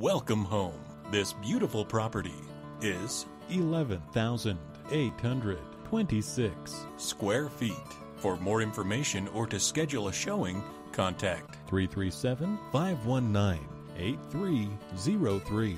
Welcome home. This beautiful property is 11,826 square feet. For more information or to schedule a showing, contact 337 519 8303.